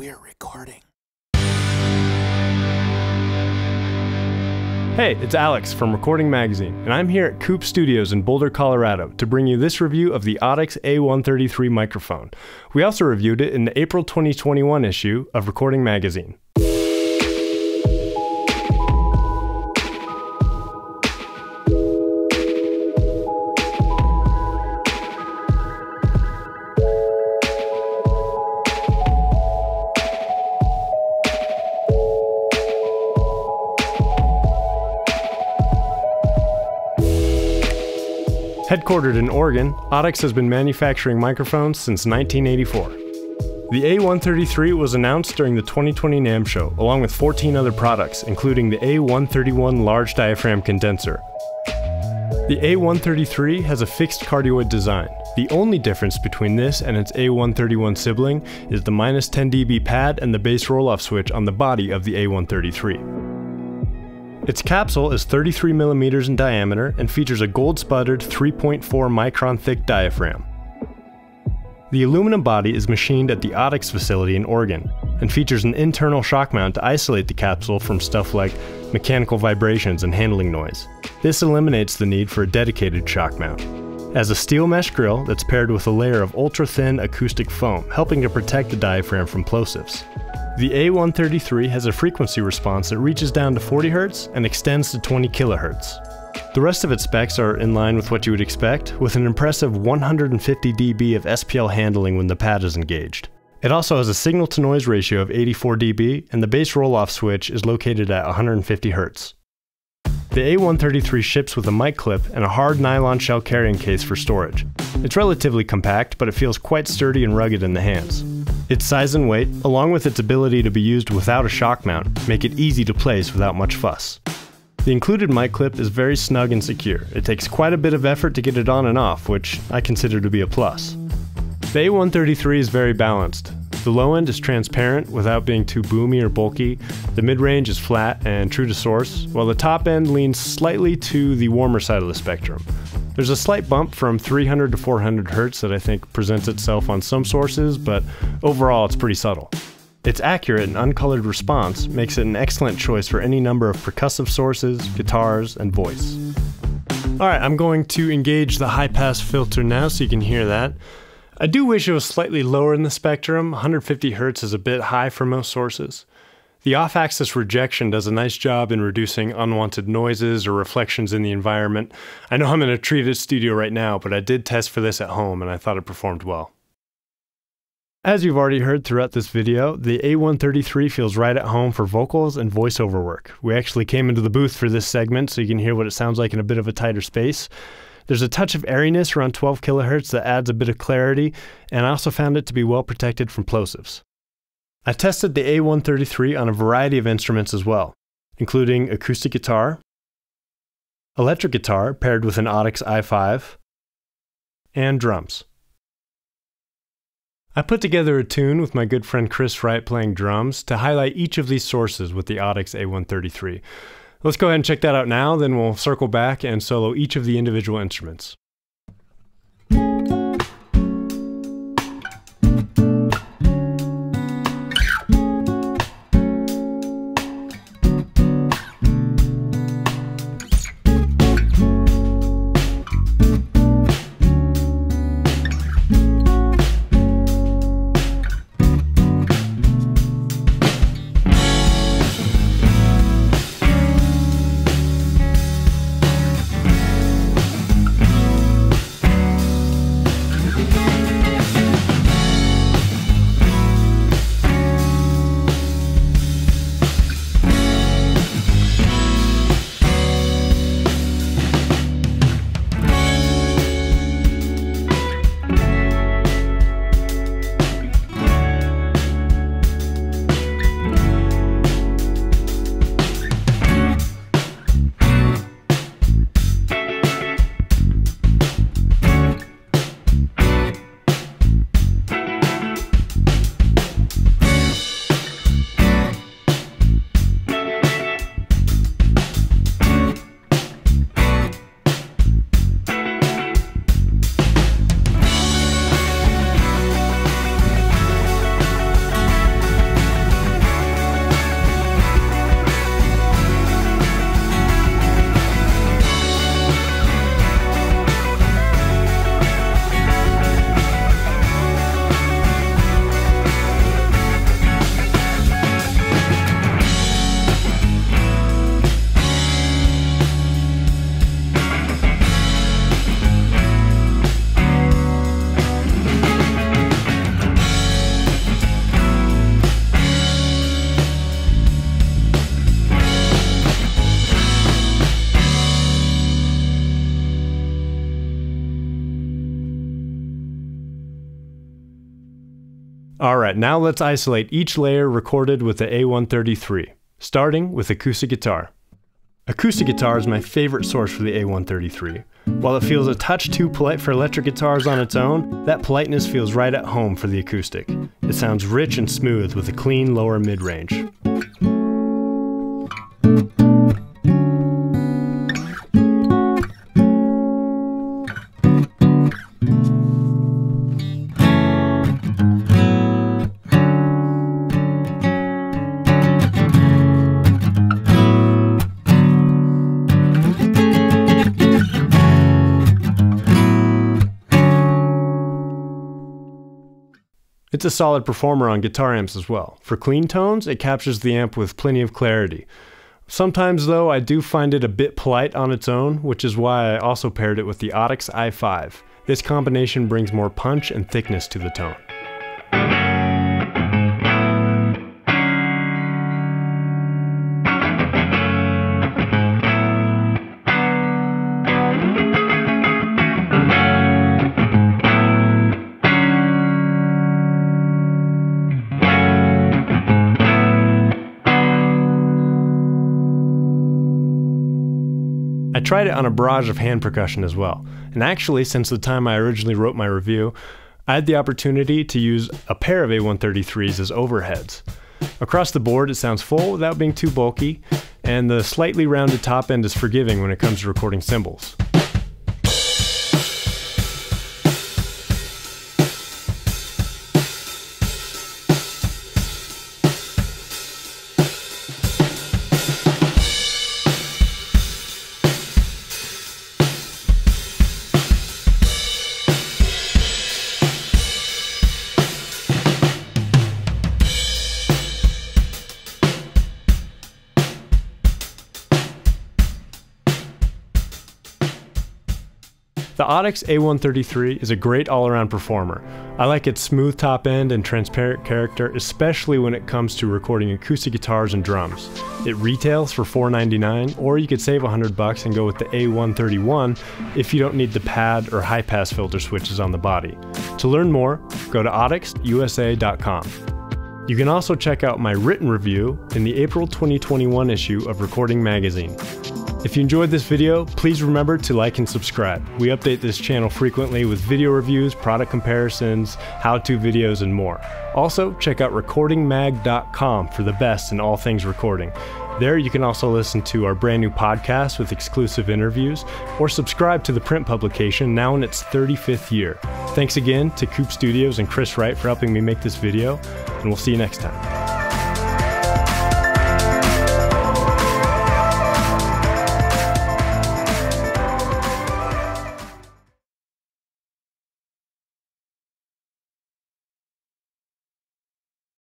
We're recording. Hey, it's Alex from Recording Magazine, and I'm here at Coop Studios in Boulder, Colorado to bring you this review of the Audix A133 microphone. We also reviewed it in the April 2021 issue of Recording Magazine. Headquartered in Oregon, Audix has been manufacturing microphones since 1984. The A133 was announced during the 2020 NAMM show, along with 14 other products, including the A131 large diaphragm condenser. The A133 has a fixed cardioid design. The only difference between this and its A131 sibling is the minus 10 dB pad and the bass roll-off switch on the body of the A133. Its capsule is 33 millimeters in diameter and features a gold sputtered 3.4 micron thick diaphragm. The aluminum body is machined at the Audix facility in Oregon and features an internal shock mount to isolate the capsule from stuff like mechanical vibrations and handling noise. This eliminates the need for a dedicated shock mount. As a steel mesh grill that's paired with a layer of ultra thin acoustic foam, helping to protect the diaphragm from plosives. The A133 has a frequency response that reaches down to 40 Hz and extends to 20 kHz. The rest of its specs are in line with what you would expect, with an impressive 150 dB of SPL handling when the pad is engaged. It also has a signal to noise ratio of 84 dB, and the bass roll off switch is located at 150 Hz. The A133 ships with a mic clip and a hard nylon shell carrying case for storage. It's relatively compact, but it feels quite sturdy and rugged in the hands. Its size and weight, along with its ability to be used without a shock mount, make it easy to place without much fuss. The included mic clip is very snug and secure. It takes quite a bit of effort to get it on and off, which I consider to be a plus. The A133 is very balanced. The low end is transparent without being too boomy or bulky. The mid range is flat and true to source, while the top end leans slightly to the warmer side of the spectrum. There's a slight bump from 300 to 400 hertz that I think presents itself on some sources, but overall it's pretty subtle. Its accurate and uncolored response makes it an excellent choice for any number of percussive sources, guitars, and voice. Alright, I'm going to engage the high pass filter now so you can hear that. I do wish it was slightly lower in the spectrum. 150 hertz is a bit high for most sources. The off axis rejection does a nice job in reducing unwanted noises or reflections in the environment. I know I'm in a treated studio right now, but I did test for this at home and I thought it performed well. As you've already heard throughout this video, the A133 feels right at home for vocals and voiceover work. We actually came into the booth for this segment so you can hear what it sounds like in a bit of a tighter space. There's a touch of airiness around 12 kilohertz that adds a bit of clarity, and I also found it to be well protected from plosives. I tested the A133 on a variety of instruments as well, including acoustic guitar, electric guitar paired with an Audix i5, and drums. I put together a tune with my good friend Chris Wright playing drums to highlight each of these sources with the Audix A133. Let's go ahead and check that out now, then we'll circle back and solo each of the individual instruments. Alright, now let's isolate each layer recorded with the A133, starting with acoustic guitar. Acoustic guitar is my favorite source for the A133. While it feels a touch too polite for electric guitars on its own, that politeness feels right at home for the acoustic. It sounds rich and smooth with a clean lower mid-range. It's a solid performer on guitar amps as well. For clean tones, it captures the amp with plenty of clarity. Sometimes, though, I do find it a bit polite on its own, which is why I also paired it with the Audix i5. This combination brings more punch and thickness to the tone. I tried it on a barrage of hand percussion as well. And actually, since the time I originally wrote my review, I had the opportunity to use a pair of A133s as overheads. Across the board, it sounds full without being too bulky, and the slightly rounded top end is forgiving when it comes to recording cymbals. The Audix A133 is a great all-around performer. I like its smooth top end and transparent character, especially when it comes to recording acoustic guitars and drums. It retails for 499, or you could save 100 bucks and go with the A131 if you don't need the pad or high-pass filter switches on the body. To learn more, go to audixusa.com. You can also check out my written review in the April 2021 issue of Recording Magazine. If you enjoyed this video, please remember to like and subscribe. We update this channel frequently with video reviews, product comparisons, how-to videos, and more. Also, check out recordingmag.com for the best in all things recording. There you can also listen to our brand new podcast with exclusive interviews or subscribe to the print publication now in its 35th year. Thanks again to Coop Studios and Chris Wright for helping me make this video, and we'll see you next time.